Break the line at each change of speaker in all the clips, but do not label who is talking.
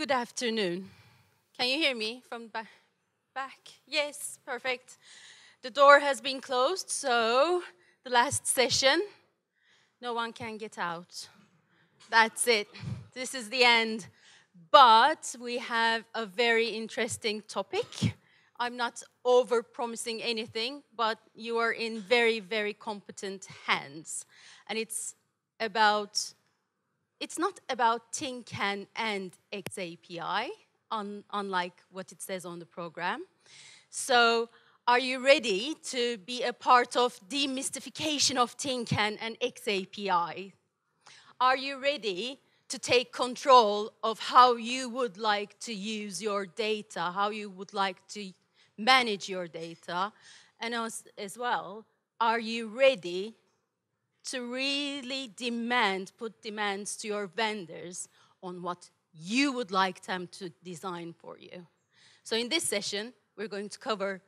Good afternoon. Can you hear me from ba- back? Yes, perfect. The door has been closed, so the last session, no one can get out. That's it. This is the end. But we have a very interesting topic. I'm not over promising anything, but you are in very, very competent hands. And it's about it's not about tin can and XAPI, un, unlike what it says on the program. So, are you ready to be a part of demystification of tin can and XAPI? Are you ready to take control of how you would like to use your data, how you would like to manage your data? And as, as well, are you ready to really demand, put demands to your vendors on what you would like them to design for you. So in this session, we're going to cover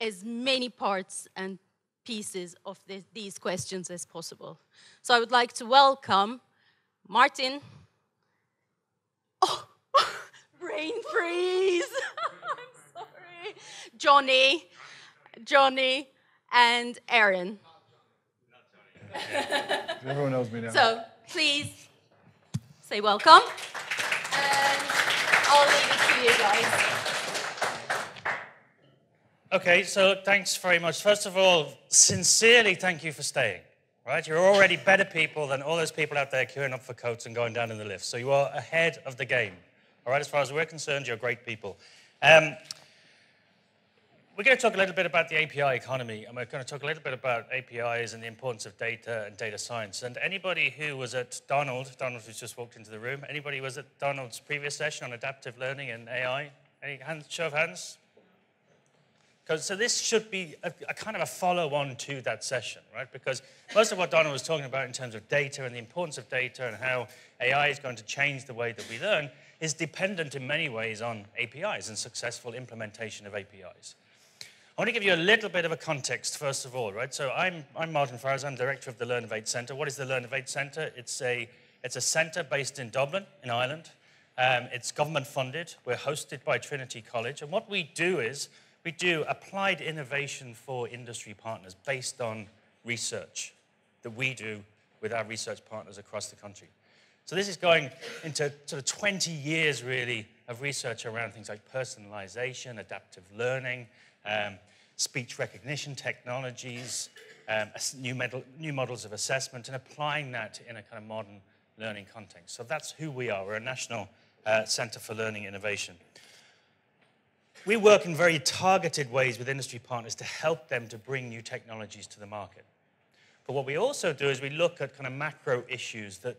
as many parts and pieces of this, these questions as possible. So I would like to welcome Martyn. Oh, brain freeze. I'm sorry. Johnny, Johnny, and Aaron.
Everyone knows me now.
So please say welcome. And I'll leave it to you guys.
Okay, so thanks very much. First of all, sincerely thank you for staying. Right? You're already better people than all those people out there queuing up for coats and going down in the lift. So you are ahead of the game. All right, as far as we're concerned, you're great people. Um, we're going to talk a little bit about the API economy, and we're going to talk a little bit about APIs and the importance of data and data science. And anybody who was at Donald, Donald who's just walked into the room, anybody who was at Donald's previous session on adaptive learning and AI? Any hands, show of hands? So this should be a, a kind of a follow-on to that session, right? Because most of what Donald was talking about in terms of data and the importance of data and how AI is going to change the way that we learn is dependent in many ways on APIs and successful implementation of APIs. I want to give you a little bit of a context, first of all, right? So I'm, I'm Martyn Farrows, I'm director of the Learnovate Centre. What is the Learnovate Centre? It's a, it's a centre based in Dublin, in Ireland. Um, it's government funded. We're hosted by Trinity College. And what we do is we do applied innovation for industry partners based on research that we do with our research partners across the country. So this is going into sort of 20 years, really, of research around things like personalization, adaptive learning, um, speech recognition technologies, um, new, new models of assessment, and applying that in a kind of modern learning context. So that's who we are. We're a national uh, center for learning innovation we work in very targeted ways with industry partners to help them to bring new technologies to the market. But what we also do is we look at kind of macro issues that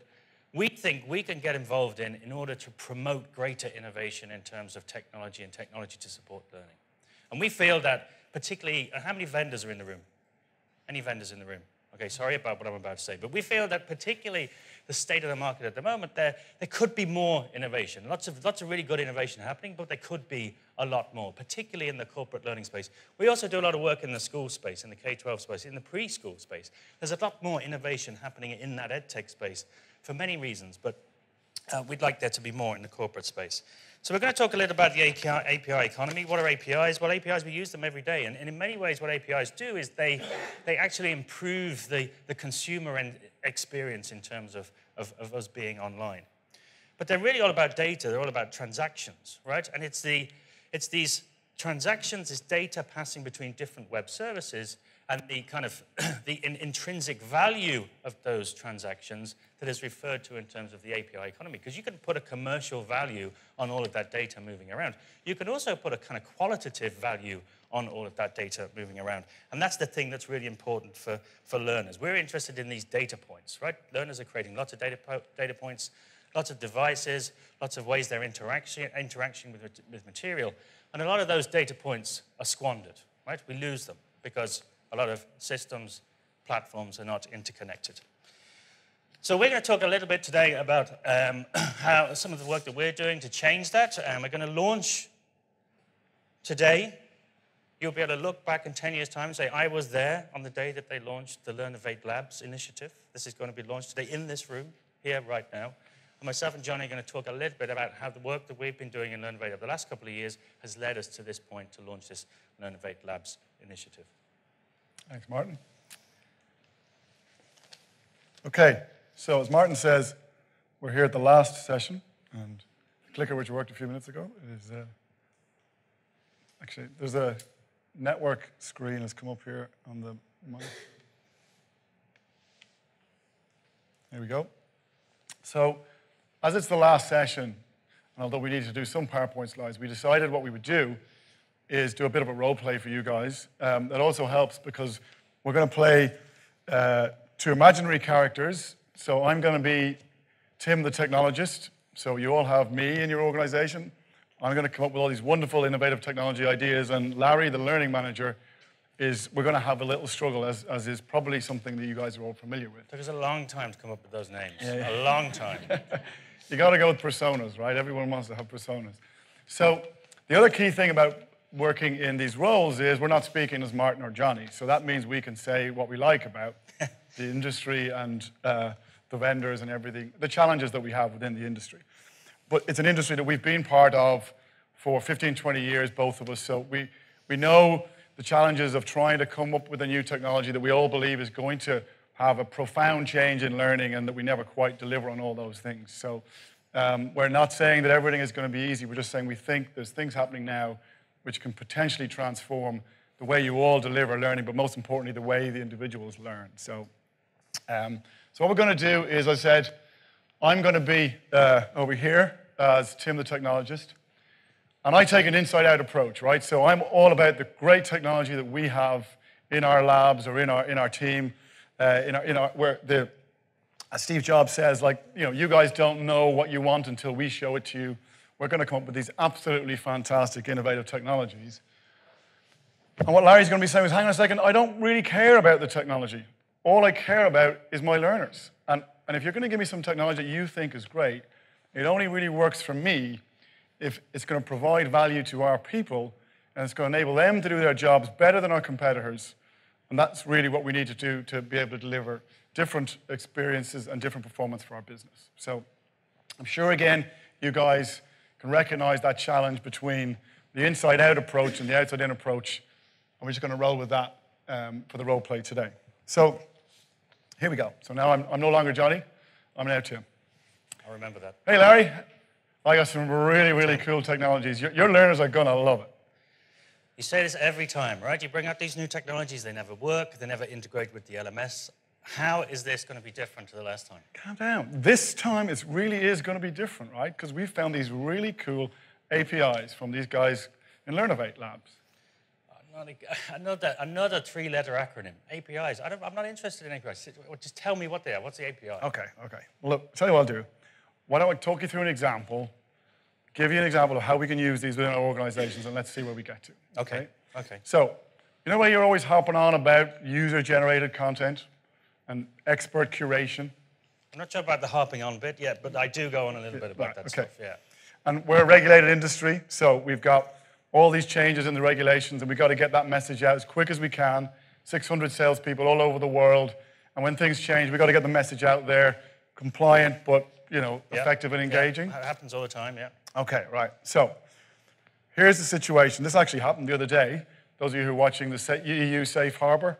we think we can get involved in in order to promote greater innovation in terms of technology and technology to support learning. And we feel that particularly, how many vendors are in the room? Any vendors in the room? Okay, sorry about what I'm about to say, but we feel that particularly the state of the market at the moment, there, there could be more innovation. Lots of, lots of really good innovation happening, but there could be a lot more, particularly in the corporate learning space. We also do a lot of work in the school space, in the K-12 space, in the preschool space. There's a lot more innovation happening in that edtech space for many reasons, but uh, we'd like there to be more in the corporate space. So we're going to talk a little about the API, economy. What are APIs? Well, APIs, we use them every day. And, and, in many ways, what APIs do is they, they actually improve the, the consumer experience in terms of, of, of us being online. But they're really all about data. They're all about transactions, right? And it's, the, it's these transactions, this data passing between different web services and the kind of the in, intrinsic value of those transactions that is referred to in terms of the API economy. Because you can put a commercial value on all of that data moving around. You can also put a kind of qualitative value on all of that data moving around. And that's the thing that's really important for, for learners. We're interested in these data points, right? Learners are creating lots of data, data points, lots of devices, lots of ways they're interaction, interacting with, with material. And a lot of those data points are squandered, right? We lose them because a lot of systems, platforms are not interconnected. So we're going to talk a little bit today about um, how some of the work that we're doing to change that. And we're going to launch today. You'll be able to look back in 10 years' time and say, I was there on the day that they launched the Learnovate Labs initiative. This is going to be launched today in this room, here, right now. And myself and Johnny are going to talk a little bit about how the work that we've been doing in Learnovate over the last couple of years has led us to this point to launch this Learnovate Labs initiative.
Thanks, Martyn. Okay, so as Martyn says, we're here at the last session, and the clicker which worked a few minutes ago is uh, actually there's a network screen has come up here on the mic. There we go. So, as it's the last session, and although we need to do some PowerPoint slides, we decided what we would do is do a bit of a role play for you guys. Um, that also helps because we're going to play uh, two imaginary characters. So I'm going to be Tim the technologist. So you all have me in your organization. I'm going to come up with all these wonderful, innovative technology ideas. And Larry, the learning manager, is we're going to have a little struggle, as, as is probably something that you guys are all familiar with.
Took us a long time to come up with those names. Yeah, yeah. A long time.
you got to go with personas, right? Everyone wants to have personas. So the other key thing about working in these roles is we're not speaking as Martyn or Johnny. So that means we can say what we like about the industry and uh, the vendors and everything, the challenges that we have within the industry. But it's an industry that we've been part of for 15, 20 years, both of us. So we, we know the challenges of trying to come up with a new technology that we all believe is going to have a profound change in learning and that we never quite deliver on all those things. So um, we're not saying that everything is going to be easy. We're just saying we think there's things happening now which can potentially transform the way you all deliver learning, but most importantly, the way the individuals learn. So, um, so what we're going to do is, I said, I'm going to be uh, over here as Tim the technologist. And I take an inside out approach, right? So I'm all about the great technology that we have in our labs or in our, in our team, uh, in our, in our, where the, as Steve Jobs says, like, you know, you guys don't know what you want until we show it to you we're going to come up with these absolutely fantastic, innovative technologies. And what Larry's going to be saying is, hang on a second, I don't really care about the technology. All I care about is my learners. And, and if you're going to give me some technology that you think is great, it only really works for me if it's going to provide value to our people and it's going to enable them to do their jobs better than our competitors. And that's really what we need to do to be able to deliver different experiences and different performance for our business. So I'm sure, again, you guys can recognize that challenge between the inside out approach and the outside in approach. And we're just going to roll with that um, for the role play today. So here we go. So now I'm, I'm no longer Johnny, I'm now Tim.
I remember that.
Hey, Larry. I got some really, really cool technologies. Your, your learners are going to love it.
You say this every time, right? You bring out these new technologies, they never work, they never integrate with the LMS. How is this going to be different to the last time?
Calm down. This time it really is going to be different, right? Because we found these really cool APIs from these guys in Learnovate Labs.
Another, another three-letter acronym, APIs. I am not interested in APIs. Just tell me what they are. What's the API?
Okay, okay. Well, look, tell you what I'll do. Why don't I talk you through an example, give you an example of how we can use these within our organizations, and let's see where we get to.
Okay, okay. okay.
So, you know where you're always harping on about user-generated content? and expert curation.
I'm not sure about the harping on bit yet, but I do go on a little bit about right, that okay. stuff, yeah.
And we're a regulated industry, so we've got all these changes in the regulations, and we've got to get that message out as quick as we can. 600 salespeople all over the world, and when things change, we've got to get the message out there, compliant, but you know, yeah. effective and engaging.
Yeah. It happens all the time, yeah.
Okay, right. So here's the situation. This actually happened the other day. Those of you who are watching the EU Safe Harbor,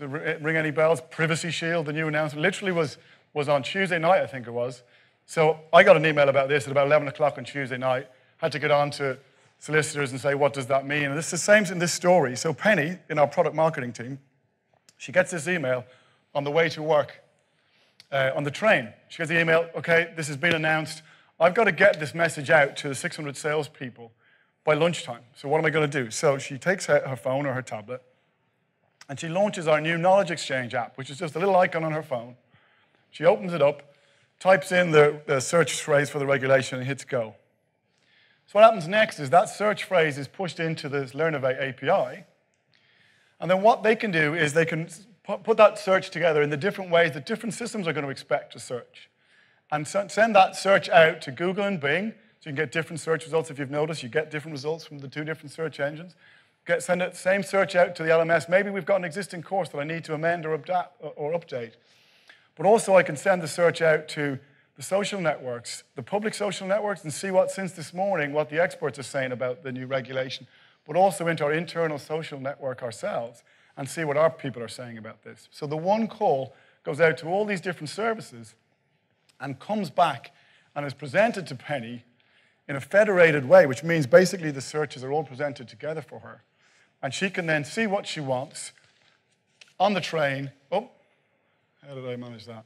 ring any bells? Privacy Shield, the new announcement, literally was, was on Tuesday night, I think it was. So I got an email about this at about 11 o'clock on Tuesday night. Had to get on to solicitors and say, what does that mean? And it's the same in this story. So Penny, in our product marketing team, she gets this email on the way to work uh, on the train. She gets the email, okay, this has been announced. I've got to get this message out to the 600 salespeople by lunchtime. So what am I going to do? So she takes her, her phone or her tablet, and she launches our new Knowledge Exchange app, which is just a little icon on her phone. She opens it up, types in the, the search phrase for the regulation, and hits go. So what happens next is that search phrase is pushed into this Learnovate API. And then what they can do is they can put that search together in the different ways that different systems are going to expect to search. And send that search out to Google and Bing, so you can get different search results. If you've noticed, you get different results from the two different search engines. Get, send the same search out to the LMS. Maybe we've got an existing course that I need to amend or update. But also I can send the search out to the social networks, the public social networks, and see what, since this morning, what the experts are saying about the new regulation, but also into our internal social network ourselves and see what our people are saying about this. So the one call goes out to all these different services and comes back and is presented to Penny in a federated way, which means basically the searches are all presented together for her. And she can then see what she wants on the train. Oh, how did I manage that?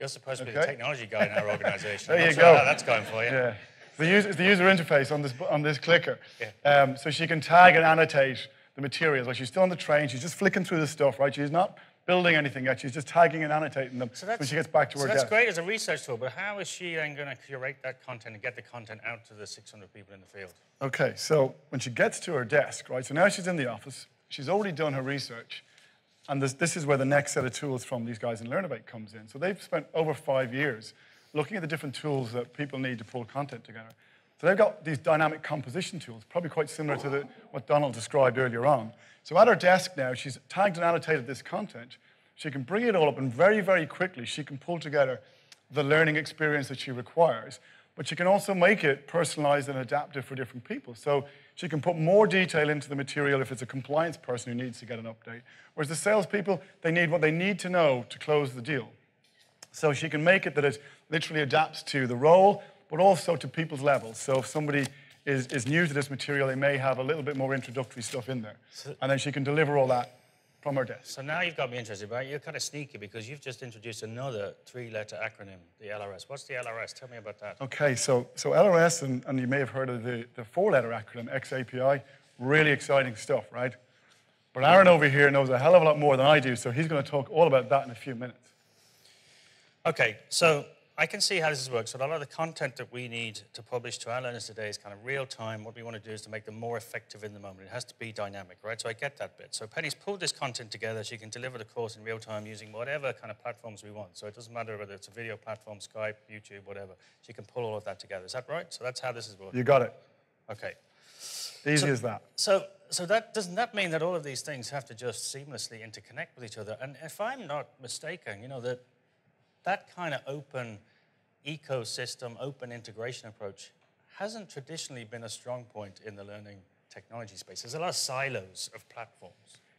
You're supposed to be the technology guy in our organization.
There you go.
that's going for you.
Yeah. The user, the user interface on this, on this clicker. Um, so she can tag and annotate the materials. Like she's still on the train, she's just flicking through the stuff, right? She's not building anything yet, she's just tagging and annotating them
So
when she gets back to
so that's
desk.
great as a research tool, but how is she then going to curate that content and get the content out to the 600 people in the field?
Okay, so when she gets to her desk, right, so now she's in the office, she's already done her research, and this, this is where the next set of tools from these guys in Learnovate comes in. So they've spent over five years looking at the different tools that people need to pull content together. So they've got these dynamic composition tools, probably quite similar to the, what Donald described earlier on. So at her desk now, she's tagged and annotated this content. She can bring it all up, and very, very quickly, she can pull together the learning experience that she requires. But she can also make it personalized and adaptive for different people. So she can put more detail into the material if it's a compliance person who needs to get an update. Whereas the salespeople, they need what they need to know to close the deal. So she can make it that it literally adapts to the role, but also to people's levels. So if somebody is, is new to this material, they may have a little bit more introductory stuff in there. And then she can deliver all that from her desk.
So now you've got me interested, right? You're kind of sneaky because you've just introduced another three-letter acronym, the LRS. What's the LRS? Tell me about that.
Okay, so, so LRS, and, and you may have heard of the, the four-letter acronym, XAPI, really exciting stuff, right? But Aaron over here knows a hell of a lot more than I do, so he's going to talk all about that in a few minutes.
Okay, so I can see how this works. So a lot of the content that we need to publish to our learners today is kind of real time. What we want to do is to make them more effective in the moment. It has to be dynamic, right? So I get that bit. So Penny's pulled this content together. She can deliver the course in real time using whatever kind of platforms we want. So it doesn't matter whether it's a video platform, Skype, YouTube, whatever. She can pull all of that together. Is that right? So that's how this is working.
You got it.
Okay.
Easy as that.
So, so that doesn't that mean that all of these things have to just seamlessly interconnect with each other? And if I'm not mistaken, you know that that kind of open ecosystem, open integration approach hasn't traditionally been a strong point in the learning technology space. There's a lot of silos of platforms.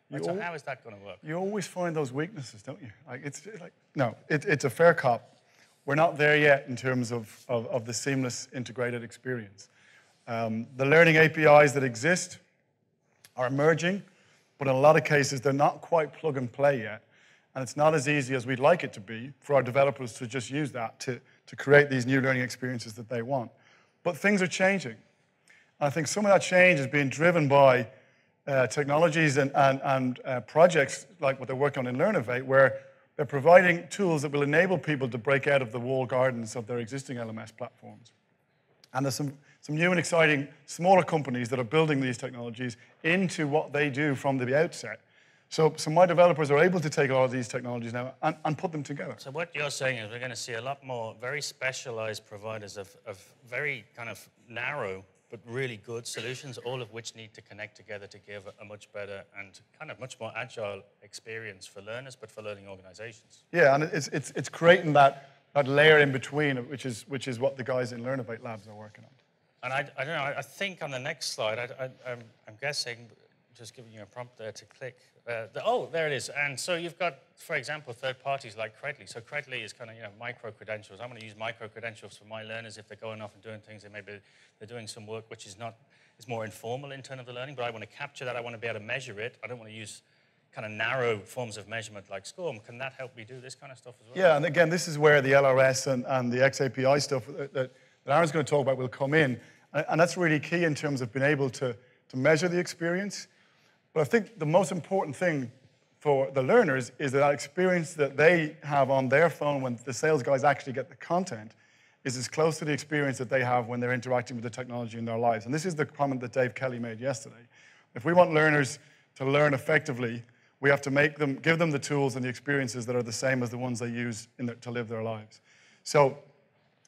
Right? So how is that going to work?
You always find those weaknesses, don't you? Like it's like no, it, it's a fair cop. We're not there yet in terms of, of, of the seamless integrated experience. Um, the learning APIs that exist are emerging, but in a lot of cases they're not quite plug and play yet. And it's not as easy as we'd like it to be for our developers to just use that to, to create these new learning experiences that they want. But things are changing. I think some of that change is being driven by uh, technologies and, and, and uh, projects like what they're working on in Learnovate, where they're providing tools that will enable people to break out of the walled gardens of their existing LMS platforms. And there's some, some new and exciting smaller companies that are building these technologies into what they do from the outset. So, so my developers are able to take a lot of these technologies now and, and put them together.
So what you're saying is we're going to see a lot more very specialized providers of, of very kind of narrow but really good solutions, all of which need to connect together to give a, much better and kind of much more agile experience for learners, but for learning organizations.
Yeah, and it's, it's, it's creating that, that layer in between, which is, which is what the guys in Learnovate Labs are working on.
And I, I don't know, I think on the next slide, I, I, I'm, I'm guessing, just giving you a prompt there to click. Uh, the, oh, there it is. And so you've got, for example, third parties like Credly. So Credly is kind of, you know, micro credentials. I'm going to use micro credentials for my learners if they're going off and doing things. They maybe they're doing some work which is not, is more informal in terms of the learning, but I want to capture that. I want to be able to measure it. I don't want to use kind of narrow forms of measurement like SCORM. Can that help me do this kind of stuff as well?
Yeah, and again, this is where the LRS and, and the XAPI stuff that, that Aaron's going to talk about will come in. And, and that's really key in terms of being able to, to measure the experience. But I think the most important thing for the learners is that experience that they have on their phone when the sales guys actually get the content is as close to the experience that they have when they're interacting with the technology in their lives. And this is the comment that Dave Kelly made yesterday. If we want learners to learn effectively, we have to make them, give them the tools and the experiences that are the same as the ones they use to live their lives. So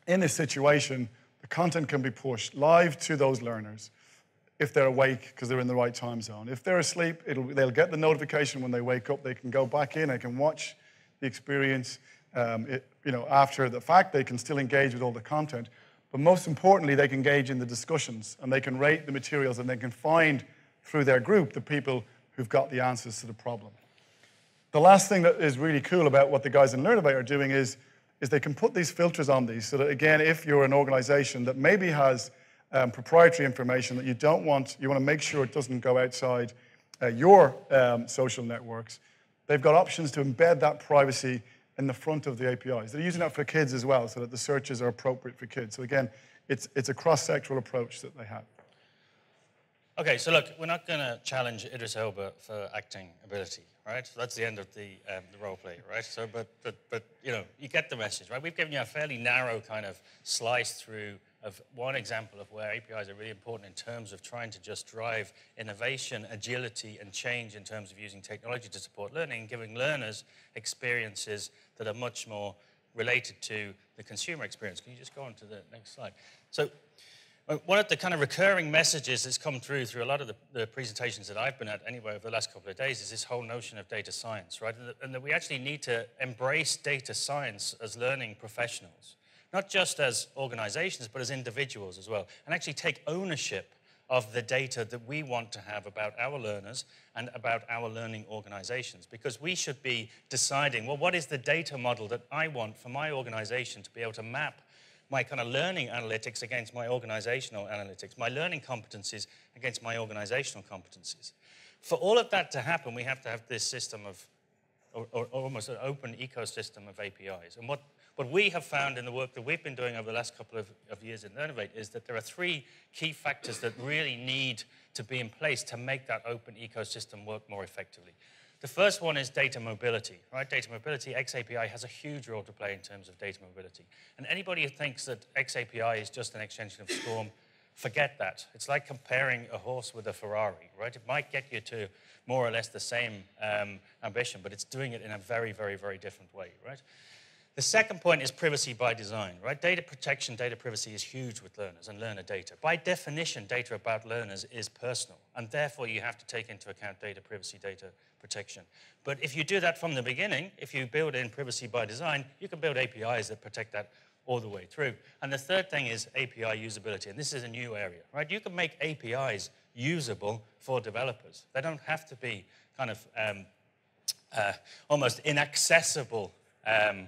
in this situation, the content can be pushed live to those learners if they're awake because they're in the right time zone. If they're asleep, they'll get the notification when they wake up. They can go back in, they can watch the experience. um, it, you know, after the fact, they can still engage with all the content. But most importantly, they can engage in the discussions and they can rate the materials and they can find through their group the people who've got the answers to the problem. The last thing that is really cool about what the guys in Learnovate are doing is, is they can put these filters on these so that, again, if you're an organization that maybe has um, proprietary information that you don't want, you want to make sure it doesn't go outside uh, your um, social networks, they've got options to embed that privacy in the front of the APIs. They're using that for kids as well, so that the searches are appropriate for kids. So again, it's, it's a cross-sectoral approach that they have.
Okay, so look, we're not going to challenge Idris Elba for acting ability, right? So that's the end of the, um, the role play, right? So, but, but, but, you know, you get the message, right? We've given you a fairly narrow kind of slice through of one example of where APIs are really important in terms of trying to just drive innovation, agility, and change in terms of using technology to support learning giving learners experiences that are much more related to the consumer experience. Can you just go on to the next slide? So uh, one of the kind of recurring messages that's come through through a lot of the, the, presentations that I've been at anyway over the last couple of days is this whole notion of data science, right? And that we actually need to embrace data science as learning professionals not just as organizations, but as individuals as well, and actually take ownership of the data that we want to have about our learners and about our learning organizations. Because we should be deciding, well, what is the data model that I want for my organization to be able to map my kind of learning analytics against my organizational analytics, my learning competencies against my organizational competencies. For all of that to happen, we have to have this system of, or, or almost an open ecosystem of APIs. And what what we have found in the work that we've been doing over the last couple of, of years in Learnovate is that there are three key factors that really need to be in place to make that open ecosystem work more effectively. The first one is data mobility, right? Data mobility, XAPI has a huge role to play in terms of data mobility. And anybody who thinks that XAPI is just an extension of SCORM, forget that. It's like comparing a horse with a Ferrari, right? It might get you to more or less the same um, ambition, but it's doing it in a very, very, very different way, right? The second point is privacy by design, right? Data protection, data privacy is huge with learners and learner data. By definition, data about learners is personal, and therefore you have to take into account data privacy, data protection. But if you do that from the beginning, if you build in privacy by design, you can build APIs that protect that all the way through. And the third thing is API usability, and this is a new area, right? You can make APIs usable for developers. They don't have to be kind of um, uh, almost inaccessible um,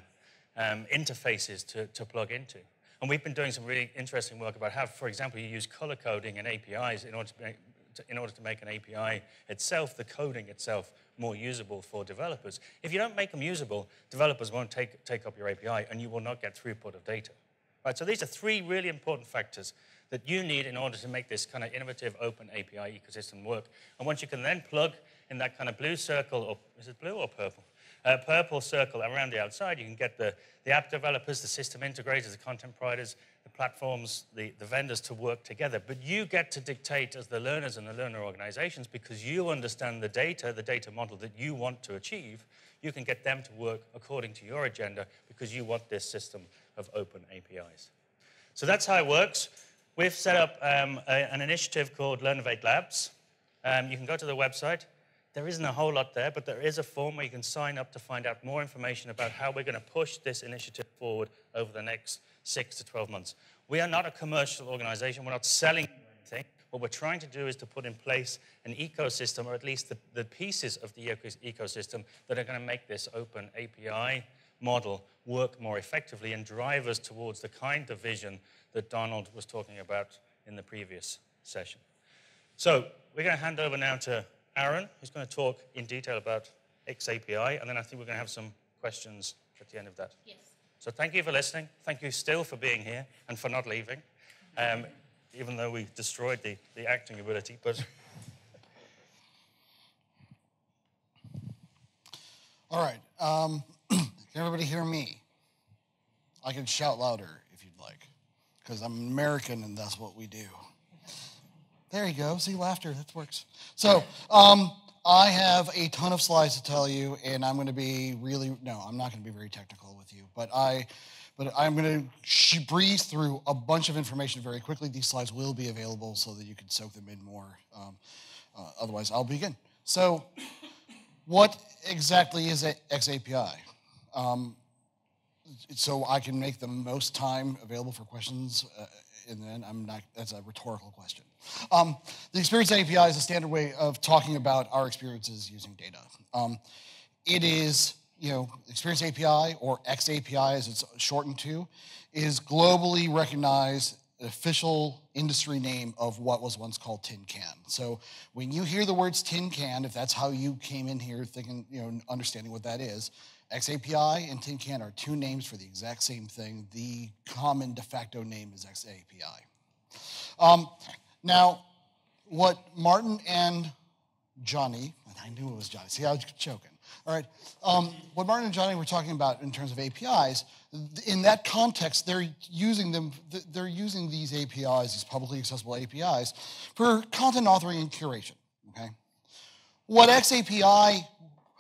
um, interfaces to, to plug into. And we've been doing some really interesting work about how, for example, you use color coding and APIs in order to make, to, in order to make an API itself, the coding itself, more usable for developers. If you don't make them usable, developers won't take, take up your API and you will not get throughput of data. Right, so these are three really important factors that you need in order to make this kind of innovative open API ecosystem work. And once you can then plug in that kind of blue circle, or is it blue or purple? Uh, purple circle around the outside, you can get the, the app developers, the system integrators, the content providers, the platforms, the, the vendors to work together. But you get to dictate as the learners and the learner organizations because you understand the data, the data model that you want to achieve. You can get them to work according to your agenda because you want this system of open APIs. So that's how it works. We've set up um, a, an initiative called Learnovate Labs. Um, you can go to the website, there isn't a whole lot there, but there is a form where you can sign up to find out more information about how we're going to push this initiative forward over the next six to 12 months. We are not a commercial organization. We're not selling anything. What we're trying to do is to put in place an ecosystem, or at least the, the pieces of the ecosystem that are going to make this open API model work more effectively and drive us towards the kind of vision that Donald was talking about in the previous session. So we're going to hand over now to Aaron, who's going to talk in detail about XAPI, and then I think we're going to have some questions at the end of that.
Yes.
So thank you for listening. Thank you still for being here and for not leaving, um, even though we destroyed the, the acting ability. But
all right, um, can everybody hear me? I can shout louder if you'd like, because I'm American and that's what we do. There you go. See, laughter, that works. So, um, I have a ton of slides to tell you, and I'm going to be really, no, I'm not going to be very technical with you, but I, but I'm going to breeze through a bunch of information very quickly. These slides will be available so that you can soak them in more. Um, uh, otherwise, I'll begin. So, what exactly is XAPI? Um, so I can make the most time available for questions, uh, and then I'm not, that's a rhetorical question. Um, the Experience API is a standard way of talking about our experiences using data. Um, it is, you know, Experience API or XAPI as it's shortened to, is globally recognized official industry name of what was once called tin can. So when you hear the words tin can, if that's how you came in here thinking, you know, understanding what that is, XAPI and tin can are two names for the exact same thing. The common de facto name is XAPI. Um, now, what Martyn and Johnny, I knew it was Johnny, see, I was joking. All right. Um, what Martyn and Johnny were talking about in terms of APIs, in that context, they're using them. They're using these APIs, these publicly accessible APIs, for content authoring and curation. Okay. What XAPI,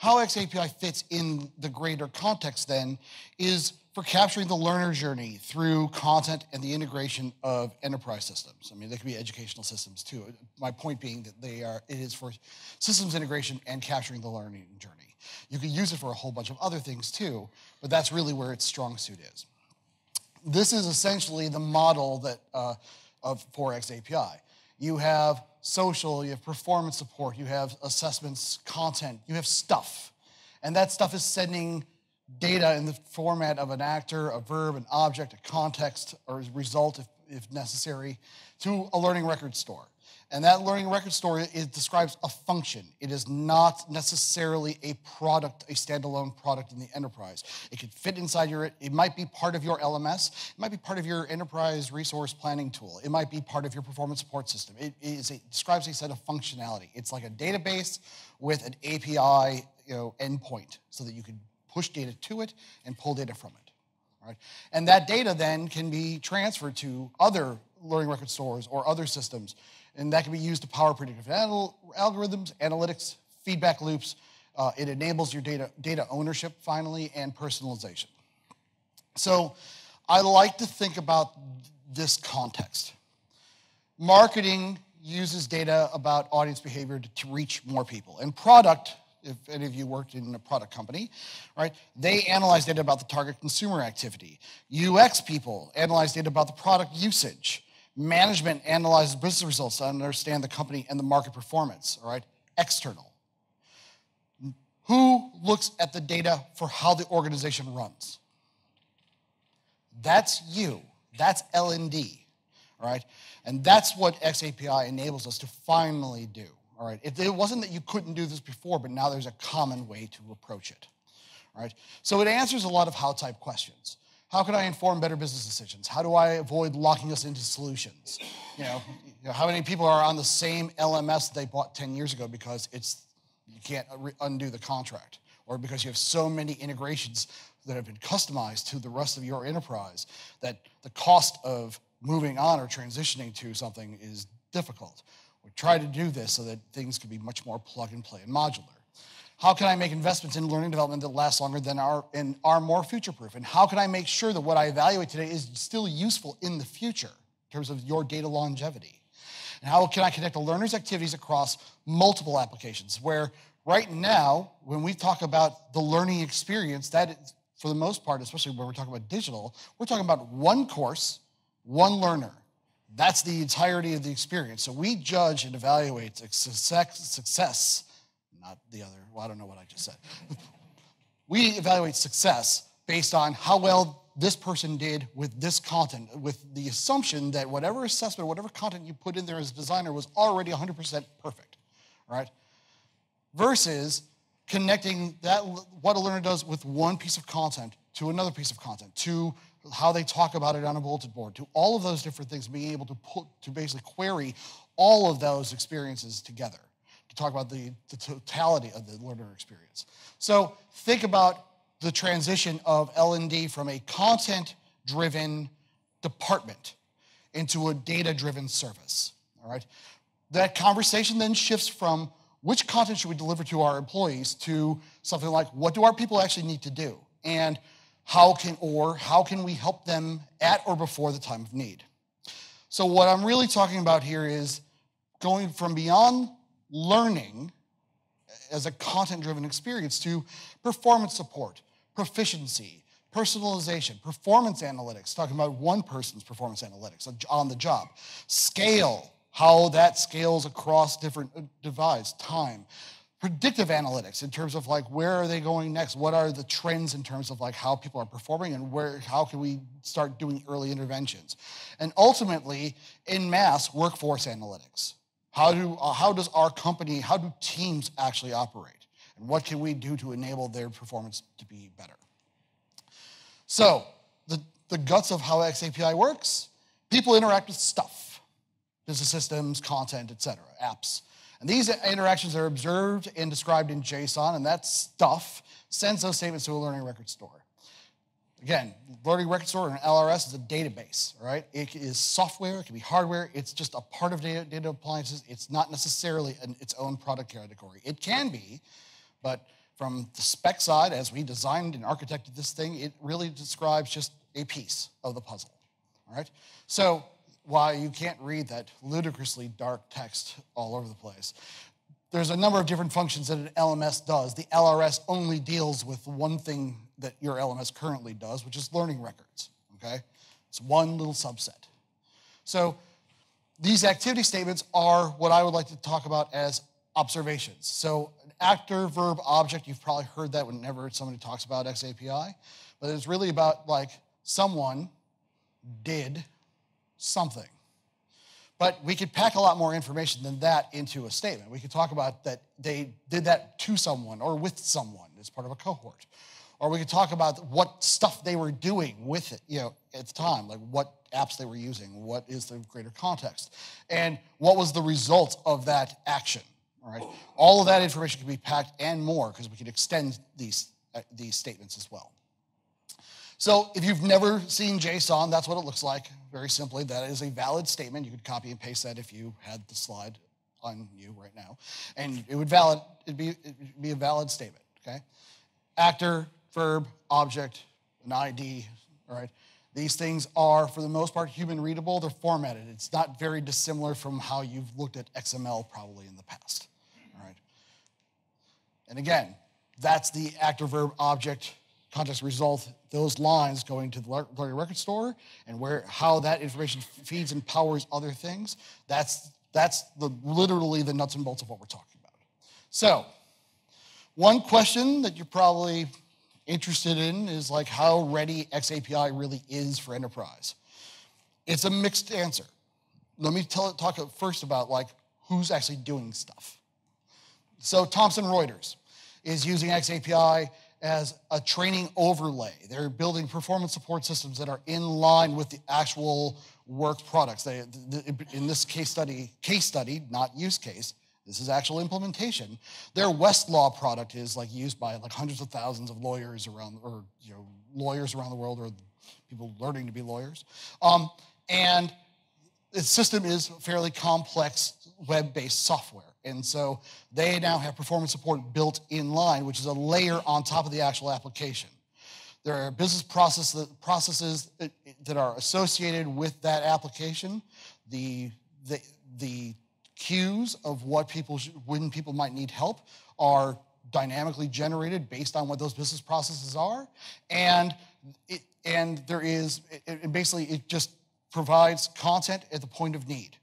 how XAPI fits in the greater context then, is for capturing the learner journey through content and the integration of enterprise systems. I mean, they could be educational systems too. My point being that they are, it is for systems integration and capturing the learning journey. You can use it for a whole bunch of other things too, but that's really where its strong suit is. This is essentially the model that uh, of for XAPI. You have social, you have performance support, you have assessments, content, you have stuff. And that stuff is sending data in the format of an actor, a verb, an object, a context, or a result if, if necessary, to a learning record store. And that learning record store it describes a function. It is not necessarily a product, a standalone product in the enterprise. It could fit inside your, it might be part of your LMS. It might be part of your enterprise resource planning tool. It might be part of your performance support system. It, is, it describes a set of functionality. It's like a database with an API you know, endpoint so that you can push data to it and pull data from it. Right? And that data then can be transferred to other learning record stores or other systems. And that can be used to power predictive algorithms, analytics, feedback loops. Uh, it enables your data, data ownership finally and personalization. So I like to think about this context. Marketing uses data about audience behavior to, to reach more people, and product if any of you worked in a product company, right? They analyze data about the target consumer activity. UX people analyze data about the product usage. Management analyzes business results to understand the company and the market performance, all right? External. Who looks at the data for how the organization runs? That's you. That's L&D, all right? And that's what XAPI enables us to finally do. All right, it, it wasn't that you couldn't do this before, but now there's a common way to approach it. All right, so it answers a lot of how type questions. How can I inform better business decisions? How do I avoid locking us into solutions? You know, you know how many people are on the same LMS they bought 10 years ago because it's you can't undo the contract, or because you have so many integrations that have been customized to the rest of your enterprise that the cost of moving on or transitioning to something is difficult. We try to do this so that things can be much more plug and play and modular. How can I make investments in learning development that last longer than are and are more future proof? And how can I make sure that what I evaluate today is still useful in the future in terms of your data longevity? And how can I connect a learner's activities across multiple applications? Where right now, when we talk about the learning experience, that is, for the most part, especially when we're talking about digital, we're talking about one course, one learner. That's the entirety of the experience. So we judge and evaluate success, success, not the other, well, I don't know what I just said. we evaluate success based on how well this person did with this content, with the assumption that whatever assessment, whatever content you put in there as a designer was already 100% perfect, right? Versus connecting that what a learner does with one piece of content to another piece of content, to how they talk about it on a bulletin board, to all of those different things, being able to put to basically query all of those experiences together to talk about the, the totality of the learner experience. So think about the transition of L&D from a content-driven department into a data-driven service. All right, that conversation then shifts from which content should we deliver to our employees to something like what do our people actually need to do and how can or how can we help them at or before the time of need so what i'm really talking about here is going from beyond learning as a content driven experience to performance support proficiency personalization, performance analytics, talking about one person's performance analytics on the job, scale, how that scales across different uh, devices, time, predictive analytics in terms of like where are they going next what are the trends in terms of like how people are performing and where how can we start doing early interventions and ultimately in mass workforce analytics how do uh, how does our company how do teams actually operate? And what can we do to enable their performance to be better? So the, the guts of how xapi works people interact with stuff. Business systems content etc apps. And these interactions are observed and described in JSON, and that stuff sends those statements to a learning record store. Again, learning record store and LRS is a database, right? It is software, it can be hardware, it's just a part of data, data appliances. It's not necessarily an, its own product category. It can be, but from the spec side, as we designed and architected this thing, it really describes just a piece of the puzzle, right? So while you can't read that ludicrously dark text all over the place. There's a number of different functions that an LMS does. The LRS only deals with one thing that your LMS currently does, which is learning records, okay? It's one little subset. So these activity statements are what I would like to talk about as observations. So an actor, verb, object, you've probably heard that whenever somebody talks about XAPI, but it's really about like someone did something. But we could pack a lot more information than that into a statement. We could talk about that they did that to someone or with someone as part of a cohort. Or we could talk about what stuff they were doing with it, you know, at the time, like what apps they were using, what is the greater context, and what was the result of that action. All right, all of that information can be packed and more because we can extend these uh, these statements as well. So if you've never seen JSON, that's what it looks like. Very simply, that is a valid statement. You could copy and paste that if you had the slide on you right now. And it would valid, it'd be, it'd be a valid statement, okay? Actor, verb, object, an ID, all right? These things are, for the most part, human readable. They're formatted. It's not very dissimilar from how you've looked at XML probably in the past, all right? And again, that's the actor, verb, object, context result, those lines going to the learning record store and where how that information feeds and powers other things, that's, that's the, literally the nuts and bolts of what we're talking about. So, one question that you're probably interested in is like how ready XAPI really is for enterprise. It's a mixed answer. Let me tell, talk first about like who's actually doing stuff. So Thomson Reuters is using XAPI as a training overlay. They're building performance support systems that are in line with the actual work products. They, in this case study, case study, not use case, this is actual implementation. Their Westlaw product is like used by like hundreds of thousands of lawyers around, or you know, lawyers around the world, or people learning to be lawyers. Um, and the system is fairly complex web-based software. And so they now have performance support built in line, which is a layer on top of the actual application. There are business process, processes that are associated with that application. The, the, the cues of what people, when people might need help are dynamically generated based on what those business processes are. And, it, and there is, it, basically, it just provides content at the point of need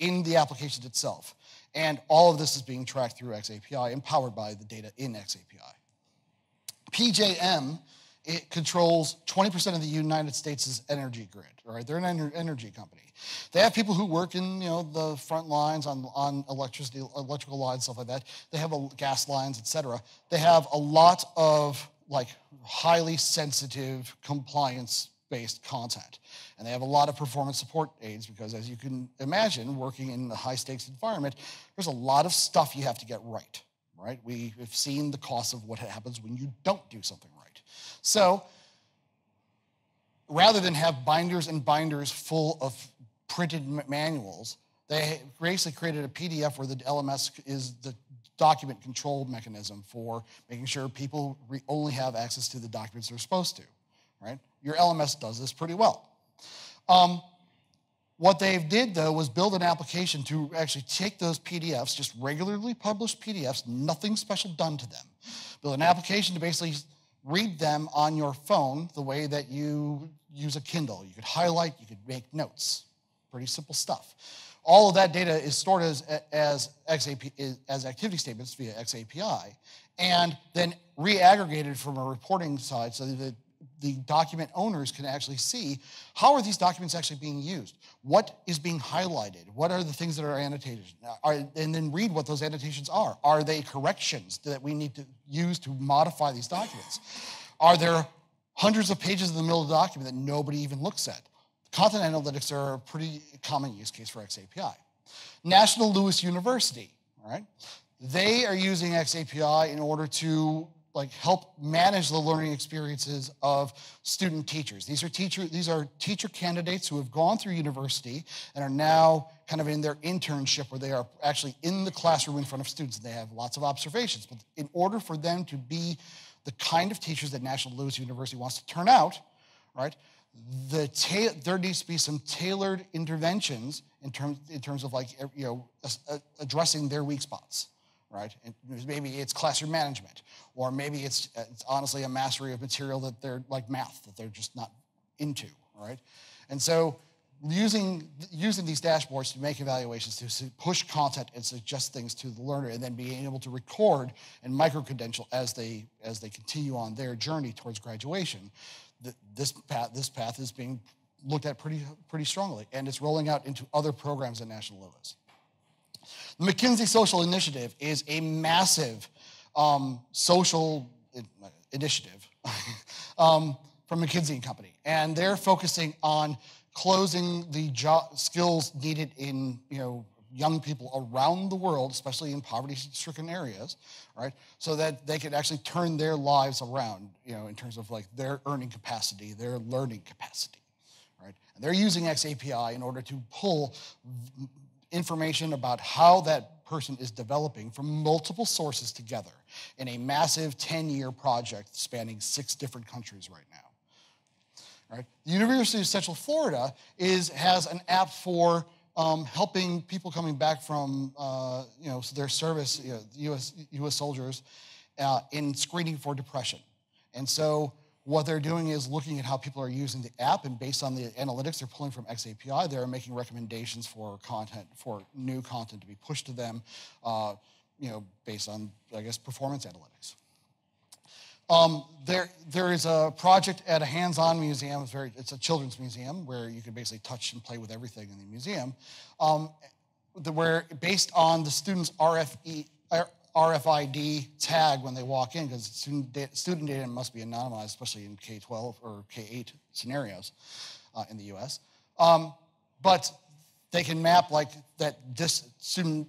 in the application itself. And all of this is being tracked through XAPI, empowered by the data in XAPI. PJM, it controls 20% of the United States' energy grid, right? They're an energy company. They have people who work in, you know, the front lines on, on electricity, electrical lines, stuff like that. They have a, gas lines, et cetera. They have a lot of like highly sensitive compliance based content. And they have a lot of performance support aids because, as you can imagine, working in a high stakes environment, there's a lot of stuff you have to get right, right? We have seen the cost of what happens when you don't do something right. So, rather than have binders and binders full of printed manuals, they basically created a PDF where the LMS is the document control mechanism for making sure people only have access to the documents they're supposed to right? Your LMS does this pretty well. Um, what they've did though was build an application to actually take those PDFs, just regularly published PDFs, nothing special done to them. Build an application to basically read them on your phone the way that you use a Kindle. You could highlight, you could make notes. Pretty simple stuff. All of that data is stored as, as, XAP, as activity statements via XAPI and then re-aggregated from a reporting side so that the document owners can actually see how are these documents actually being used? What is being highlighted? What are the things that are annotated? Are, and then read what those annotations are. Are they corrections that we need to use to modify these documents? Are there hundreds of pages in the middle of the document that nobody even looks at? Content analytics are a pretty common use case for xapi national louis university all right? They are using xapi in order to like help manage the learning experiences of student teachers. These are teacher these are teacher candidates who have gone through university and are now kind of in their internship where they are actually in the classroom in front of students and they have lots of observations. But in order for them to be the kind of teachers that National Louis University wants to turn out, right? The ta- there needs to be some tailored interventions in terms in terms of like you know addressing their weak spots right? And maybe it's classroom management, or maybe it's, it's honestly a mastery of material that they're like math that they're just not into, right? And so using using these dashboards to make evaluations to push content and suggest things to the learner, and then being able to record and micro credential as they as they continue on their journey towards graduation. This path this path is being looked at pretty pretty strongly, and it's rolling out into other programs at National Louis. The McKinsey Social Initiative is a massive um, social initiative um, from McKinsey and Company, and they're focusing on closing the skills needed in you know young people around the world, especially in poverty-stricken areas, right? So that they can actually turn their lives around, you know, in terms of like their earning capacity, their learning capacity, right? And they're using XAPI in order to pull information about how that person is developing from multiple sources together in a massive 10 year project spanning six different countries right now. Right? The University of Central Florida is, has an app for um, helping people coming back from uh, you know, their service, you know, US, US soldiers, uh, in screening for depression. And so what they're doing is looking at how people are using the app, and based on the analytics they're pulling from XAPI, they're making recommendations for content, for new content to be pushed to them, uh, you know, based on, I guess, performance analytics. Um, there, there is a project at a hands-on museum. It's, very, it's a children's museum where you can basically touch and play with everything in the museum. Um, where based on the students' RFE, RFID tag when they walk in because student, data, must be anonymized, especially in K 12 or K 8 scenarios uh, in the US. Um, but they can map like that this student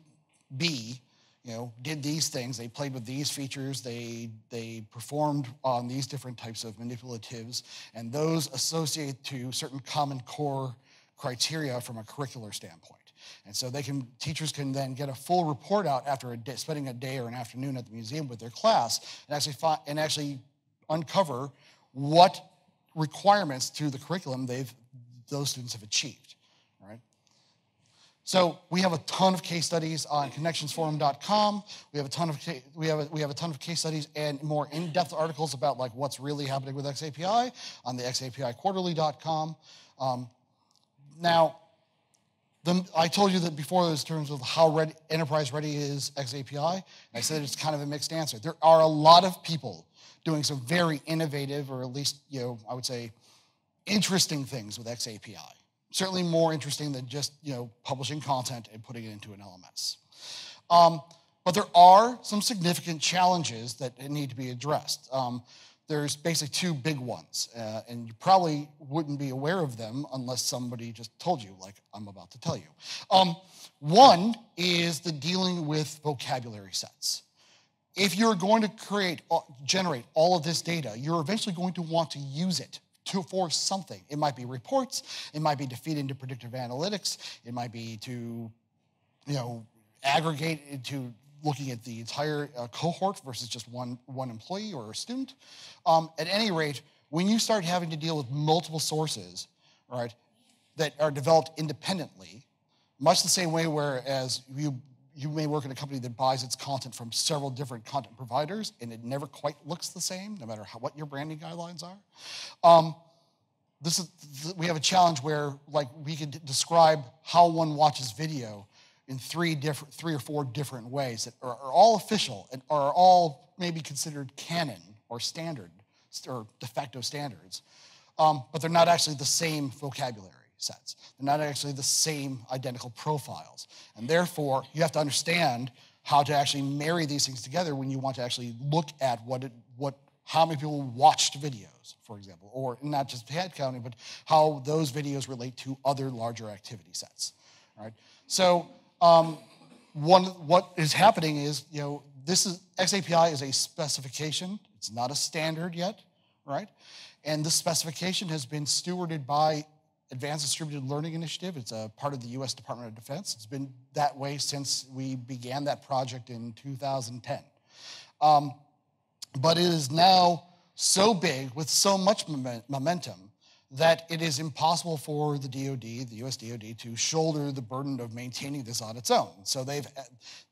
B you know, did these things. They played with these features. They, they performed on these different types of manipulatives, and those associate to certain common core criteria from a curricular standpoint. And so they can, teachers can then get a full report out after a day, spending a day or an afternoon at the museum with their class and actually, and actually uncover what requirements to the curriculum they've, those students have achieved, right? So we have a ton of case studies on connectionsforum.com. We have a ton of we have a, we have a ton of case studies and more in-depth articles about like what's really happening with XAPI on the xapiquarterly.com. Um, now, the, I told you that before in terms of how enterprise ready is XAPI. I said it's kind of a mixed answer. There are a lot of people doing some very innovative, or at least, you know, I would say, interesting things with XAPI. Certainly more interesting than just, you know, publishing content and putting it into an LMS. Um, but there are some significant challenges that need to be addressed. Um, there's basically two big ones, uh, and you probably wouldn't be aware of them unless somebody just told you, like I'm about to tell you. Um, one is the dealing with vocabulary sets. If you're going to create, uh, generate all of this data, you're eventually going to want to use it to, for something. It might be reports, it might be to feed into predictive analytics, it might be to, you know, aggregate into looking at the entire uh, cohort versus just one, one employee or a student. Um, at any rate, when you start having to deal with multiple sources, right, that are developed independently, much the same way whereas you, you may work in a company that buys its content from several different content providers, and it never quite looks the same, no matter how, what your branding guidelines are. Um, this is, we have a challenge where, like, we could describe how one watches video in three different, three or four different ways that are, are all official and are all maybe considered canon or standard or de facto standards, um, but they're not actually the same vocabulary sets. They're not actually the same identical profiles. And therefore, you have to understand how to actually marry these things together when you want to actually look at what, it, what how many people watched videos, for example, or not just head counting, but how those videos relate to other larger activity sets. Right? So um, one, what is happening is, you know, this is XAPI is a specification. It's not a standard yet, right? And this specification has been stewarded by Advanced Distributed Learning Initiative. It's a part of the U.S. Department of Defense. It's been that way since we began that project in 2010. Um, but it is now so big with so much momentum that it is impossible for the DoD, the U.S. DoD, to shoulder the burden of maintaining this on its own. So they've,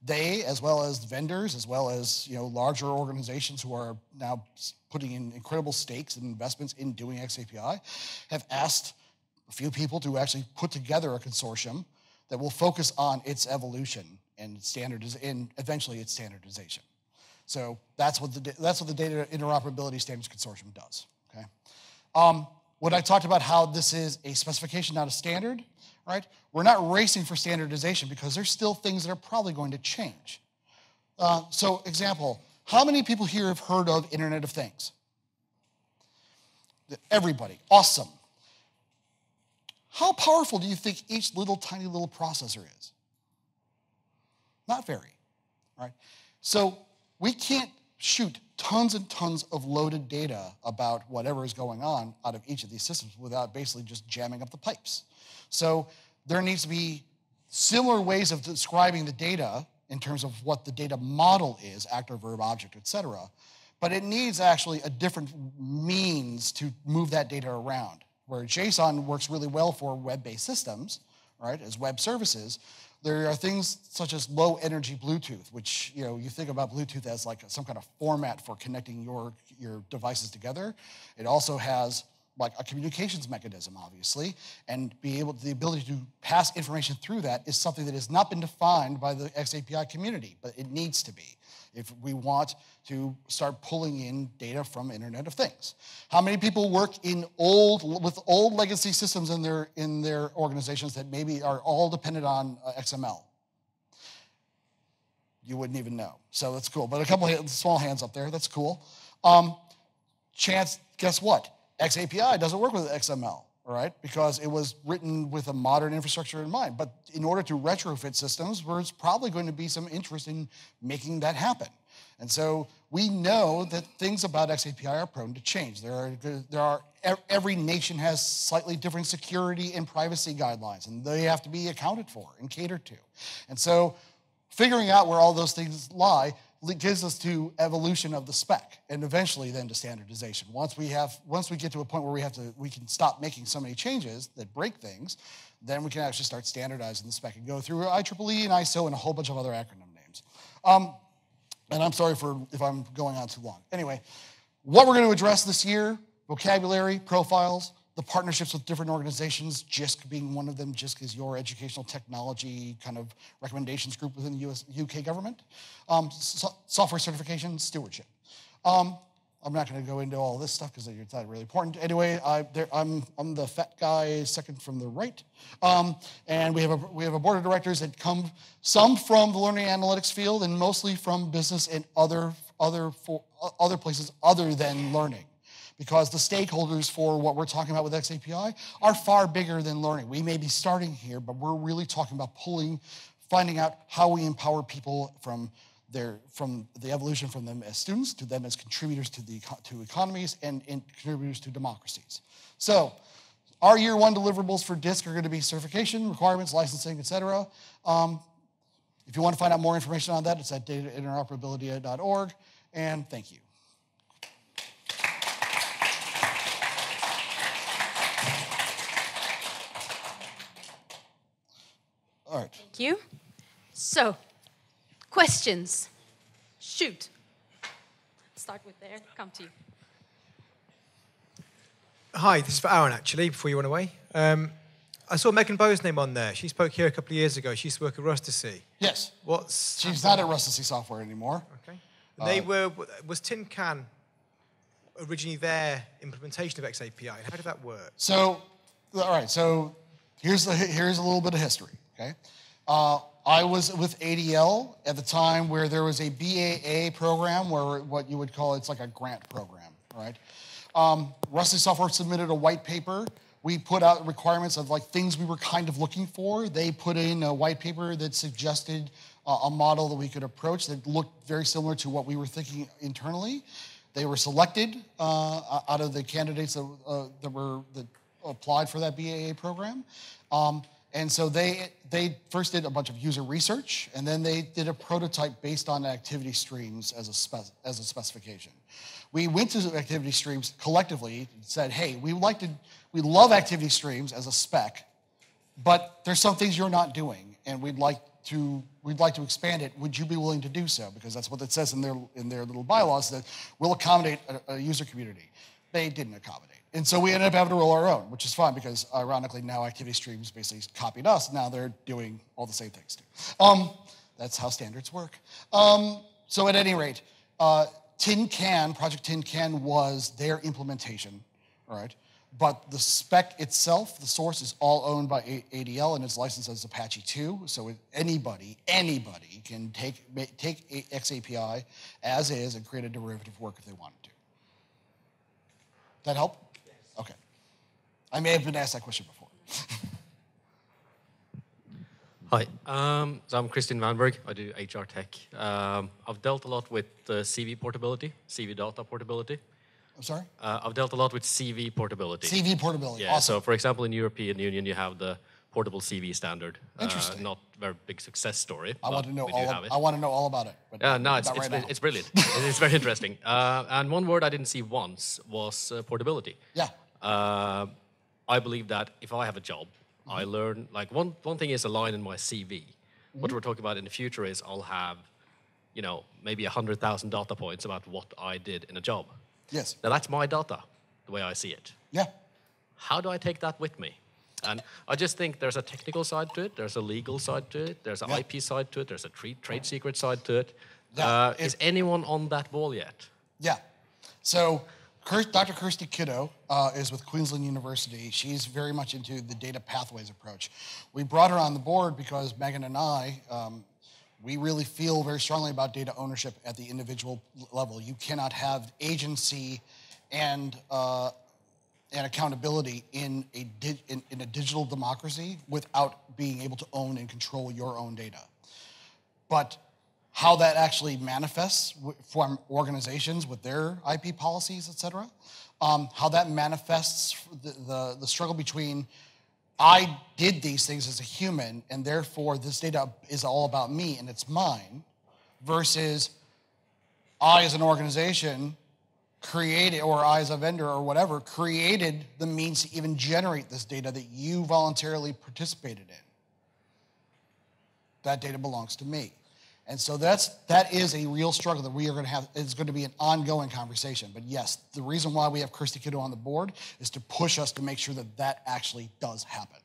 they, as well as vendors, as well as you know larger organizations who are now putting in incredible stakes and investments in doing XAPI, have asked a few people to actually put together a consortium that will focus on its evolution and standardiz- and eventually its standardization. So that's what the, that's what the Data Interoperability Standards Consortium does. Okay. Um, when I talked about how this is a specification, not a standard, right? We're not racing for standardization because there's still things that are probably going to change. Uh, so, example, how many people here have heard of Internet of Things? Everybody. Awesome. How powerful do you think each little tiny little processor is? Not very, right? So we can't shoot tons and tons of loaded data about whatever is going on out of each of these systems without basically just jamming up the pipes. So there needs to be similar ways of describing the data in terms of what the data model is, actor, verb, object, et cetera, but it needs actually a different means to move that data around. Where JSON works really well for web-based systems, right, as web services, there are things such as low energy Bluetooth, which you know you think about Bluetooth as like some kind of format for connecting your, your devices together. It also has like a communications mechanism, obviously, and be able the ability to pass information through that is something that has not been defined by the XAPI community, but it needs to be if we want to start pulling in data from Internet of Things. How many people work in old with old legacy systems in their in their organizations that maybe are all dependent on uh, XML? You wouldn't even know. So that's cool. But a couple of small hands up there. That's cool. Um, chance, guess what? XAPI doesn't work with XML all right, because it was written with a modern infrastructure in mind. But in order to retrofit systems, there's probably going to be some interest in making that happen. And so we know that things about XAPI are prone to change. There are, there are every nation has slightly different security and privacy guidelines, and they have to be accounted for and catered to. And so figuring out where all those things lie gives us to evolution of the spec and eventually then to standardization. Once we have, once we get to a point where we have to, we can stop making so many changes that break things, then we can actually start standardizing the spec and go through IEEE and ISO and a whole bunch of other acronym names. Um, and I'm sorry for if I'm going on too long. Anyway, what we're going to address this year, vocabulary, profiles, the partnerships with different organizations, JISC being one of them. JISC is your educational technology kind of recommendations group within the US, UK government. Um, so, software certification, stewardship. Um, I'm not going to go into all this stuff because it's not really important. Anyway, I, am I'm the fat guy, second from the right, um, and we have a we have a board of directors that come some from the learning analytics field and mostly from business and other other for, other places other than learning because the stakeholders for what we're talking about with XAPI are far bigger than learning. We may be starting here, but we're really talking about pulling, finding out how we empower people from their, from the evolution from them as students to them as contributors to, the, to economies and, and contributors to democracies. So our year one deliverables for DISC are going to be certification, requirements, licensing, et cetera. Um, if you want to find out more information on that, it's at datainteroperability.org. And thank you.
Thank you. So, Questions? Shoot. Start with there, come to you.
Hi, this is for Aaron actually, before you went away. Um, I saw Megan Bowe's name on there. She spoke here a couple of years ago. She used to work at Rustici.
Yes.
What's.
She's not at Rustici Software anymore.
Okay. And they were. Was Tin Can originally their implementation of XAPI? And how did that work?
So, all right. So here's the here's a little bit of history. Okay, uh, I was with ADL at the time where there was a BAA program, where what you would call it's like a grant program, right? Um, Rustici Software submitted a white paper. We put out requirements of like things we were kind of looking for. They put in a white paper that suggested uh, a model that we could approach that looked very similar to what we were thinking internally. They were selected uh, out of the candidates that, uh, that were that applied for that BAA program. Um, and so they, they first did a bunch of user research, and then they did a prototype based on activity streams as a, spec, as a specification. We went to activity streams collectively and said, hey, we like to, we love activity streams as a spec, but there's some things you're not doing, and we'd like to, we'd like to expand it. Would you be willing to do so? Because that's what it says in their, in their little bylaws, that we'll accommodate a, a user community. They didn't accommodate. And so we ended up having to roll our own, which is fine because ironically now Activity Streams basically copied us. Now they're doing all the same things too. Um, that's how standards work. Um, so at any rate, uh, Tin Can, Project Tin Can was their implementation, right? But the spec itself, the source is all owned by ADL and it's licensed as Apache 2. So anybody, anybody can take, take XAPI as is and create a derivative work if they wanted to. That help? Okay. I may have been asked that question before.
Hi, um, so I'm Christian Vanberg. I do HR tech. Um, I've dealt a lot with uh, CV portability, CV data portability.
I'm sorry?
Uh, I've dealt a lot with CV portability.
CV portability,
Yeah,
awesome.
so for example, in European Union, you have the portable CV standard. Uh,
Interesting.
not very big success story.
I want to know all. Of. I want to know all about it. But
Yeah, no, it's, it's,
right
it's brilliant. it's very interesting. Uh, and one word I didn't see once was uh, portability.
Yeah.
Uh, I believe that if I have a job, I
Mm-hmm.
learn, like, one, one thing is a line in my CV. What we're talking about in the future is I'll have, you know, maybe 100,000 data points about what I did in a job.
Yes.
Now, that's my data, the way I see it.
Yeah.
How do I take that with me? And I just think there's a technical side to it, there's a legal side to it, there's an
Yeah.
IP side to it, there's a trade, trade secret side to it.
Yeah,
Uh,
it-
is anyone on that ball yet?
Yeah. So Dr. Kirsty Kitto uh, is with Queensland University. She's very much into the data pathways approach. We brought her on the board because Megan and I, um, we really feel very strongly about data ownership at the individual level. You cannot have agency and uh, and accountability in a di- in, in a digital democracy without being able to own and control your own data. But how that actually manifests from organizations with their IP policies, et cetera, um, how that manifests the, the, the struggle between I did these things as a human, and therefore this data is all about me and it's mine, versus I as an organization created, or as a vendor or whatever, created the means to even generate this data that you voluntarily participated in that data belongs to me. And so that's that is a real struggle that we are going to have. It's going to be an ongoing conversation. But yes, the reason why we have Kirsty Kitto on the board is to push us to make sure that that actually does happen.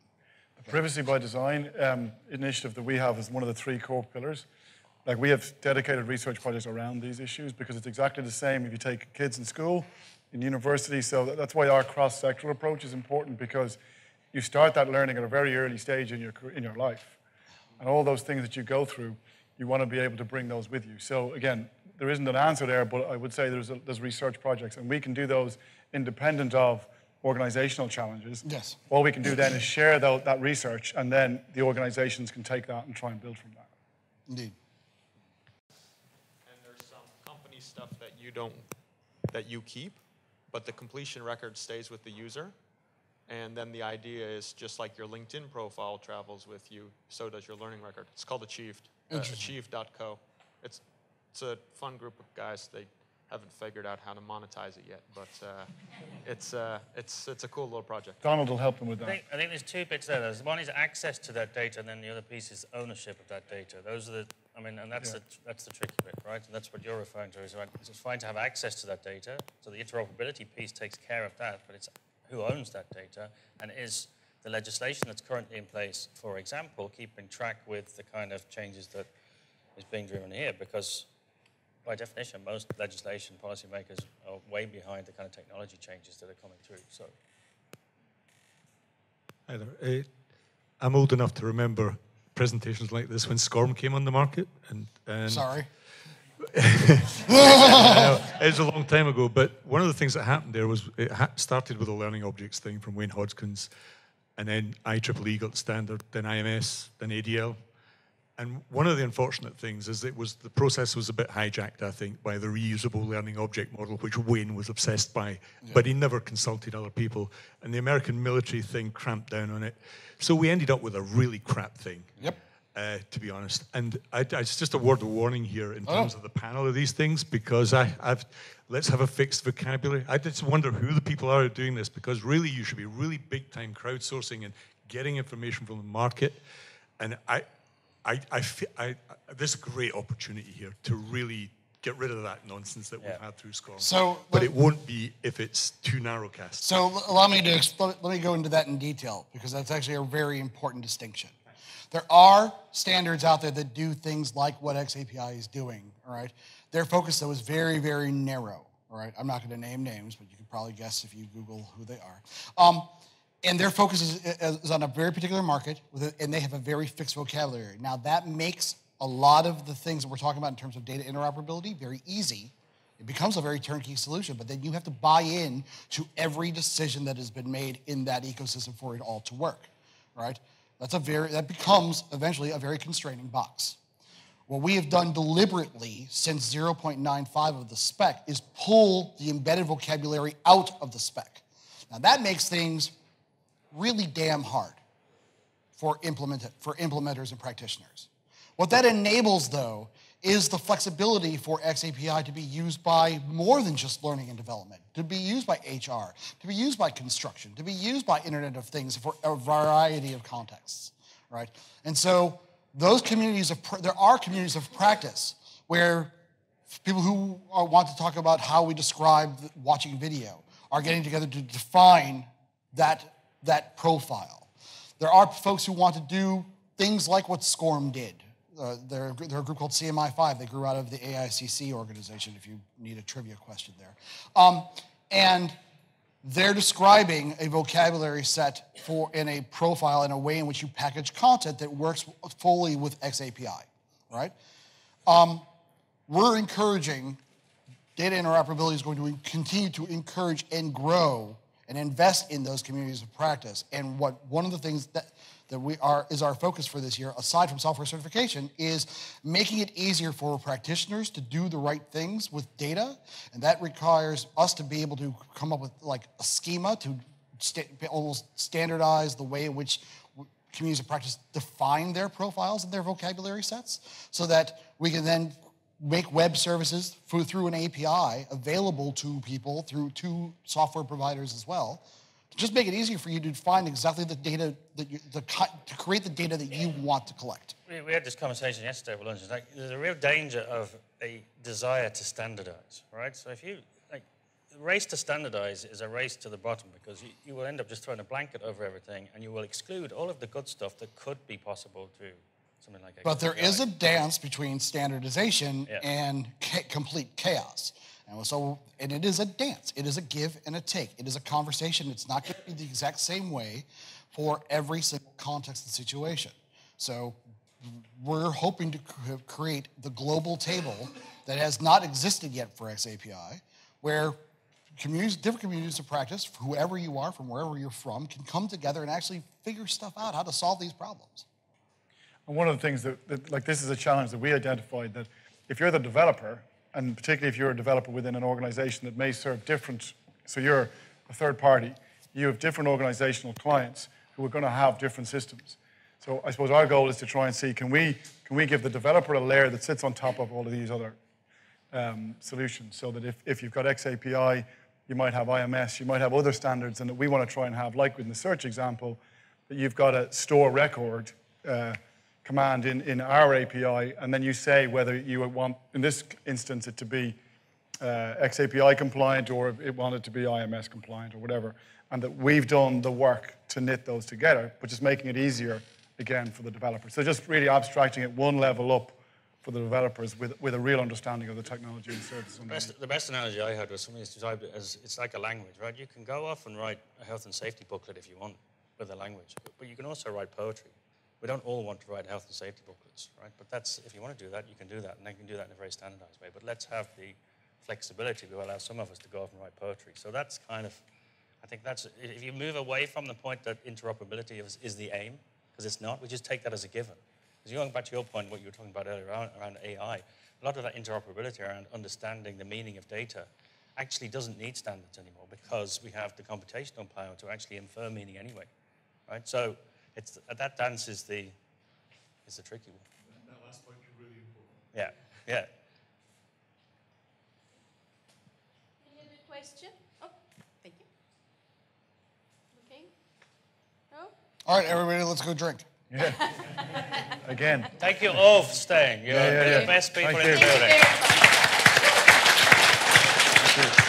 The Privacy by Design um, initiative that we have is one of the three core pillars. Like we have dedicated research projects around these issues because it's exactly the same if you take kids in school, in university. So that's why our cross-sectoral approach is important because you start that learning at a very early stage in your in your life, and all those things that you go through, you want to be able to bring those with you. So again, there isn't an answer there, but I would say there's a, there's research projects, and we can do those independent of organizational challenges.
Yes.
All we can do then is share tho- that research, and then the organizations can take that and try and build from that.
Indeed.
And there's some company stuff that you don't, that you keep, but the completion record stays with the user. And then the idea is just like your LinkedIn profile travels with you, so does your learning record. It's called Achieved, uh, achieved.co. It's, it's a fun group of guys. They haven't figured out how to monetize it yet, but uh, it's, uh, it's, it's a cool little project.
Donald will help them with
I
that.
think, I think there's two bits there. There's one is access to that data, and then the other piece is ownership of that data. Those are the I mean, and that's, the, that's the tricky bit, right? And that's what you're referring to. Is right? It's fine to have access to that data. So the interoperability piece takes care of that, but it's who owns that data and is the legislation that's currently in place, for example, keeping track with the kind of changes that is being driven here because by definition, most legislation policymakers are way behind the kind of technology changes that are coming through. So
Hi there. Uh, I'm old enough to remember presentations like this when SCORM came on the market. And, and
Sorry.
it was a long time ago, but one of the things that happened there was it ha- started with a learning objects thing from Wayne Hodgins, and then IEEE got the standard, then IMS, then ADL. And one of the unfortunate things is it was the process was a bit hijacked, I think, by the reusable learning object model, which Wayne was obsessed by, but he never consulted other people. And the American military thing cramped down on it. So we ended up with a really crap thing
Yep.
uh, to be honest. And I, I, it's just a word of warning here in
Oh.
terms of the panel of these things because I, I've let's have a fixed vocabulary. I just wonder who the people are doing this because really you should be really big time crowdsourcing and getting information from the market. And I, I, I, fe- I, I there's a great opportunity here to really get rid of that nonsense that
Yeah.
we've had through SCORM.
So
but
let-
it won't be if it's too narrowcast.
So allow me to expl- let me go into that in detail because that's actually a very important distinction. There are standards out there that do things like what XAPI is doing. All right, their focus though is very very narrow. All right, I'm not going to name names, but you can probably guess if you Google who they are. Um, and their focus is, is on a very particular market, and they have a very fixed vocabulary. Now that makes a lot of the things that we're talking about in terms of data interoperability very easy it becomes a very turnkey solution, but then you have to buy in to every decision that has been made in that ecosystem for it all to work, right? That's a very that becomes eventually a very constraining box. What we have done deliberately since 0.95 of the spec is pull the embedded vocabulary out of the spec. Now that makes things really damn hard for, implement, for implementers and practitioners. What that enables, though, is the flexibility for XAPI to be used by more than just learning and development, to be used by HR, to be used by construction, to be used by Internet of Things for a variety of contexts, right? And so those communities of, there are communities of practice where people who are, want to talk about how we describe watching video are getting together to define that, that profile. There are folks who want to do things like what SCORM did. Uh, they're, they're a group called CMI5. They grew out of the AICC organization, if you need a trivia question there. Um, and they're describing a vocabulary set for in a profile in a way in which you package content that works fully with XAPI, right? Um, we're encouraging data interoperability is going to continue to encourage and grow and invest in those communities of practice. And what one of the things that, that we are is our focus for this year, aside from software certification, is making it easier for practitioners to do the right things with data. And that requires us to be able to come up with like a schema to sta- almost standardize the way in which communities of practice define their profiles and their vocabulary sets so that we can then make web services through, through an API available to people through to software providers as well. Just make it easier for you to find exactly the data that you, the, to create the data that you want to collect.
We, had this conversation yesterday over lunch. Like there's a real danger of a desire to standardize, right? So if you like, race to standardize is a race to the bottom because you, you will end up just throwing a blanket over everything, and you will exclude all of the good stuff that could be possible through something like.
But there is a dance between standardization
Yeah.
and complete chaos. And so, and it is a dance. It is a give and a take. It is a conversation. It's not going to be the exact same way for every single context and situation. So, we're hoping to create the global table that has not existed yet for XAPI, where communities, different communities of practice, whoever you are, from wherever you're from, can come together and actually figure stuff out, how to solve these problems.
And one of the things that, that, like, this is a challenge that we identified that if you're the developer, and particularly if you're a developer within an organization that may serve different, so you're a third party, you have different organizational clients who are going to have different systems. So I suppose our goal is to try and see can we, can we give the developer a layer that sits on top of all of these other um, solutions so that if, if you've got XAPI, you might have IMS, you might have other standards, and that we want to try and have, like in the search example, that you've got a store record uh, command in, in our API, and then you say whether you want, in this instance, it to be uh, XAPI compliant or it wanted to be IMS compliant or whatever, and that we've done the work to knit those together, but just making it easier again for the developers. So just really abstracting it one level up for the developers with, with a real understanding of the technology and services.
The best, the best analogy I had was somebody described as it's like a language, right? You can go off and write a health and safety booklet if you want with a language, but you can also write poetry. We don't all want to write health and safety booklets, right? But that's if you want to do that, you can do that, and you can do that in a very standardized way. But let's have the flexibility to allow some of us to go off and write poetry. So that's kind of, I think that's if you move away from the point that interoperability is, is the aim, because it's not, we just take that as a given. Because going back to your point, what you were talking about earlier around, around AI, a lot of that interoperability around understanding the meaning of data actually doesn't need standards anymore because we have the computational power to actually infer meaning anyway, right? So it's that dance is the is the tricky one.
That last point is really important.
Yeah, yeah.
Any other question? Oh, thank you. Okay. No?
All right, everybody, let's go drink. Yeah.
Again,
Thank you all for staying. You're
Yeah, yeah,
the
yeah.
best people
Thank
in
you.
the building.